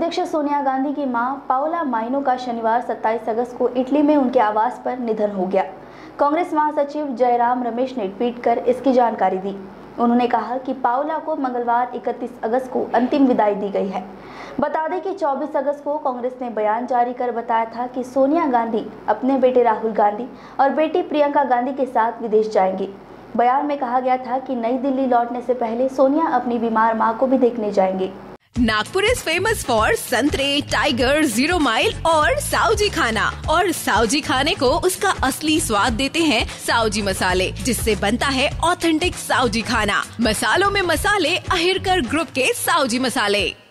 अध्यक्ष सोनिया गांधी की माँ पाओला माइनो का शनिवार 27 अगस्त को इटली में उनके आवास पर निधन हो गया। कांग्रेस महासचिव जयराम रमेश ने ट्वीट कर इसकी जानकारी दी। उन्होंने कहा कि पाओला को मंगलवार 31 अगस्त को अंतिम विदाई दी गई है। बता दें कि 24 अगस्त को कांग्रेस ने बयान जारी कर बताया था कि सोनिया गांधी, अपने बेटे राहुल गांधी और बेटी प्रियंका गांधी के साथ विदेश जाएँगी। बयान में कहा गया था कि नई दिल्ली लौटने से पहले सोनिया अपनी बीमार माँ को भी देखने जाएँगी। नागपुर इज़ फ़ेमस फॉर संतरे टाइगर ज़ीरो माइल और साउजी खाना। और साउजी खाने को उसका असली स्वाद देते हैं साउजी मसाले, जिससे बनता है ऑथेंटिक साउजी खाना। मसालों में मसाले अहिरकर ग्रुप के साउजी मसाले।